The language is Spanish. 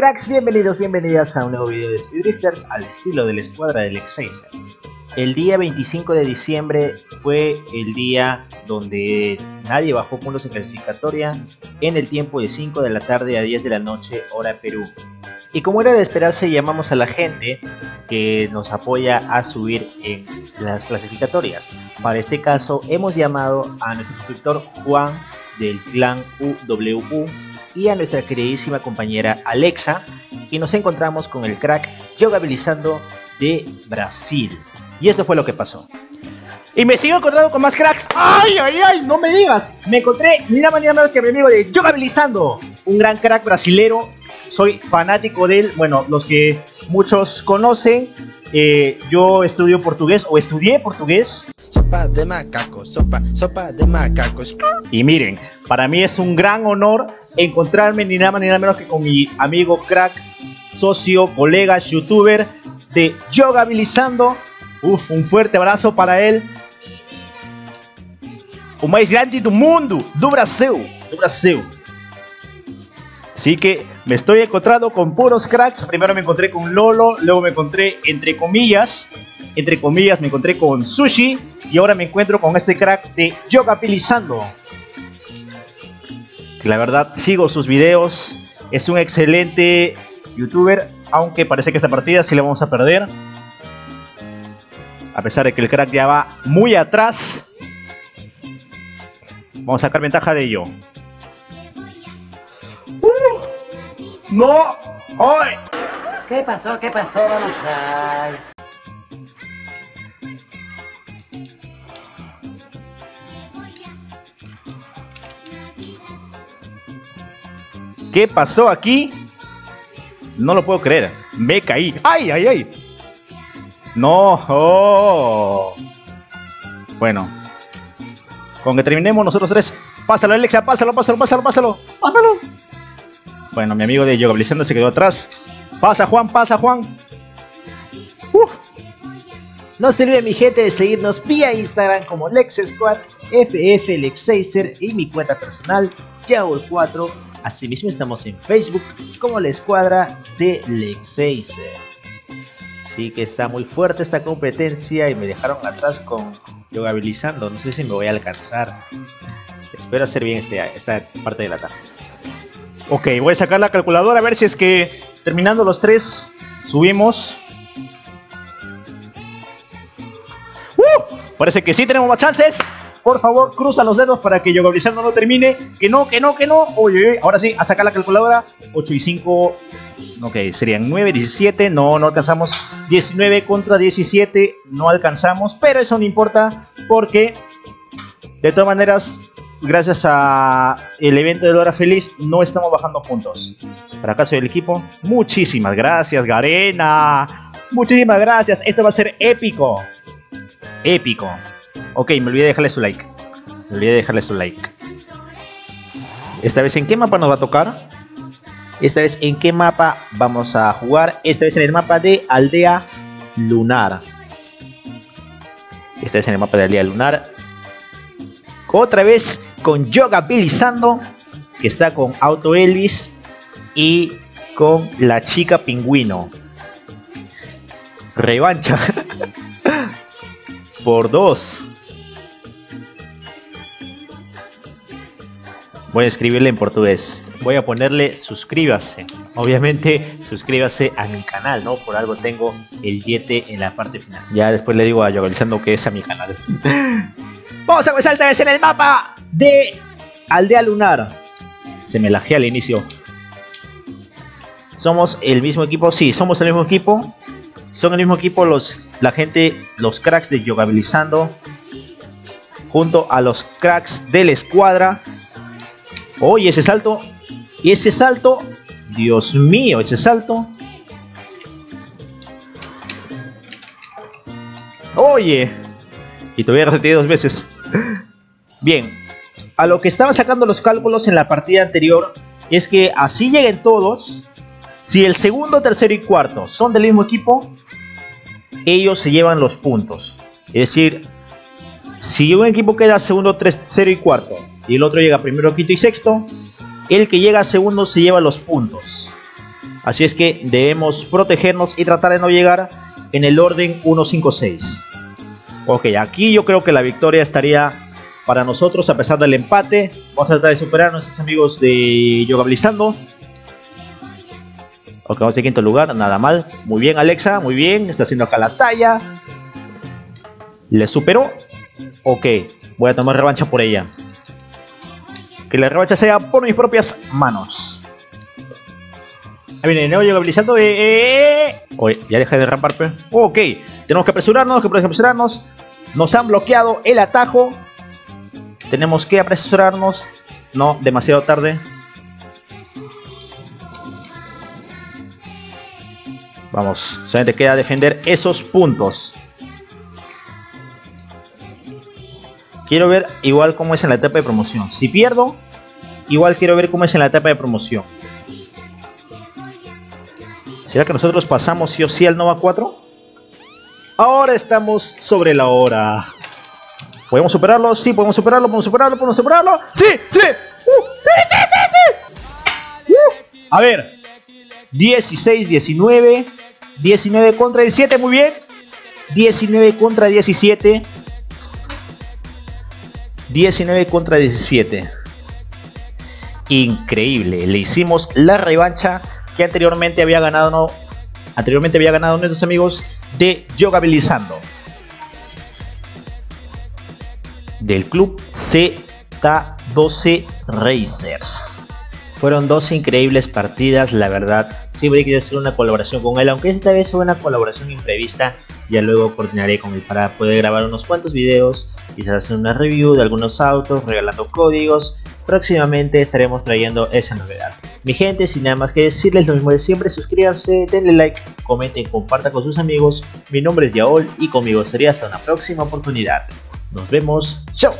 Cracks, bienvenidos, bienvenidas a un nuevo video de Speeddrifters al estilo de la escuadra del Exacer. El día 25 de diciembre fue el día donde nadie bajó puntos en clasificatoria en el tiempo de 5 de la tarde a 10 de la noche, hora Perú. Y como era de esperarse, llamamos a la gente que nos apoya a subir en las clasificatorias. Para este caso, hemos llamado a nuestro suscriptor Juan del clan UWU y a nuestra queridísima compañera Alexa y nos encontramos con el crack jogabilizando de Brasil. Y esto fue lo que pasó. Y me sigo encontrando con más cracks. ¡Ay, ay, ay! No me digas. Me encontré ni nada más ni nada menos que mi amigo de Jogabilizando. Un gran crack brasilero. Soy fanático de él. Bueno, los que muchos conocen. Eh, yo estudio portugués o estudié portugués. Sopa de macacos, sopa, sopa de macacos. Y miren, para mí es un gran honor encontrarme ni nada más ni nada menos que con mi amigo crack, socio, colega, youtuber de Jogabilizando. Uf, un fuerte abrazo para él. O mais grande do mundo, do Brasil, do Brasil. Así que me estoy encontrando con puros cracks. Primero me encontré con Lolo, luego me encontré entre comillas, entre comillas me encontré con Sushi y ahora me encuentro con este crack de Yogabilizando. Que la verdad sigo sus videos, es un excelente youtuber, aunque parece que esta partida sí la vamos a perder. A pesar de que el crack ya va muy atrás. Vamos a sacar ventaja de ello. ¡Uh! ¡No! ¡Ay! ¿Qué pasó? ¿Qué pasó? ¿Qué pasó aquí? No lo puedo creer. Me caí. ¡Ay, ay, ay! No. oh. Bueno. Con que terminemos nosotros tres. Pásalo, Alexa. Pásalo, pásalo, pásalo, pásalo. Pásalo. Bueno, mi amigo de Yogabilizando se quedó atrás. Pasa, Juan, pasa, Juan. Uf. No se olviden mi gente de seguirnos vía Instagram como Lex Squad, FF Lexacer y mi cuenta personal Jaul4. Asimismo estamos en Facebook como la escuadra de Lexacer. Sí que está muy fuerte esta competencia y me dejaron atrás con Yogabilizando. No sé si me voy a alcanzar. Espero hacer bien este, esta parte de la tarde. Ok, voy a sacar la calculadora a ver si es que terminando los tres subimos. ¡Uh! Parece que sí tenemos más chances. Por favor, cruza los dedos para que Yogabilizando no termine. Que no, que no, que no. Oye, ahora sí, a sacar la calculadora. 8 y 5. Ok, serían 9, 17. No, no alcanzamos. 19 contra 17. No alcanzamos. Pero eso no importa. Porque de todas maneras, gracias a el evento de Dora Feliz, no estamos bajando puntos. Para caso del equipo, muchísimas gracias, Garena. Muchísimas gracias. Esto va a ser épico. Épico. Ok, me olvidé de dejarle su like. Me olvidé de dejarle su like. Esta vez, ¿en qué mapa nos va a tocar? Esta vez, ¿en qué mapa vamos a jugar? Esta vez en el mapa de Aldea Lunar. Esta vez en el mapa de Aldea Lunar. Otra vez con Yogabilizando, que está con Auto Elvis y con la chica pingüino. Revancha. Por dos. Voy a escribirle en portugués. Voy a ponerle suscríbase. Obviamente, suscríbase a mi canal, ¿no? Por algo tengo el yete en la parte final. Ya después le digo a Yogabilizando que es a mi canal. Vamos a empezar esta vez en el mapa de Aldea Lunar. Se me lajé al inicio. Somos el mismo equipo, sí, somos el mismo equipo. Son el mismo equipo los, la gente, los cracks de Yogabilizando. Junto a los cracks de la escuadra. Oye, ese salto. Ese salto. Dios mío, ese salto. Oye. Y te voy a repetir dos veces. Bien. A lo que estaba sacando los cálculos en la partida anterior. Es que así lleguen todos. Si el segundo, tercero y cuarto son del mismo equipo, ellos se llevan los puntos. Es decir, si un equipo queda segundo, tercero y cuarto, y el otro llega primero, quinto y sexto, el que llega segundo se lleva los puntos. Así es que debemos protegernos y tratar de no llegar en el orden 1-5-6. Ok, aquí yo creo que la victoria estaría para nosotros a pesar del empate. Vamos a tratar de superar a nuestros amigos de Yogabilizando. Ok, vamos en quinto lugar, nada mal. Muy bien, Alexa, muy bien. Está haciendo acá la talla. Le superó. Ok, voy a tomar revancha por ella. Que la revancha sea por mis propias manos. Ahí viene, no llegabilizando. Eh, eh, eh. Oye, ya deja de rampar. Ok, tenemos que apresurarnos, que apresurarnos. Nos han bloqueado el atajo. Tenemos que apresurarnos. No, demasiado tarde. Vamos, solamente queda defender esos puntos. Quiero ver igual cómo es en la etapa de promoción. Si pierdo, igual quiero ver cómo es en la etapa de promoción. ¿Será que nosotros pasamos sí o sí al Nova 4? Ahora estamos sobre la hora. ¿Podemos superarlo? Sí, podemos superarlo, podemos superarlo, podemos superarlo. ¡Sí! ¡Sí! ¡Uh! ¡Sí, sí, sí, sí! Uh. A ver. 16, 19. 19 contra 17, muy bien. 19 contra 17. 19 contra 17. Increíble. Le hicimos la revancha que anteriormente había ganado, no, anteriormente había ganado nuestros amigos de Yogabilizando. Del club Z12 Racers. Fueron dos increíbles partidas, la verdad. Siempre quise hacer una colaboración con él, aunque esta vez fue una colaboración imprevista. Ya luego coordinaré con él para poder grabar unos cuantos videos, quizás hacer una review de algunos autos, regalando códigos. Próximamente estaremos trayendo esa novedad. Mi gente, sin nada más que decirles lo mismo de siempre, suscríbanse, denle like, comenten, compartan con sus amigos. Mi nombre es Yaol y conmigo sería hasta una próxima oportunidad. Nos vemos, chao.